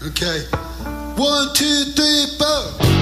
Okay. One, two, three, four.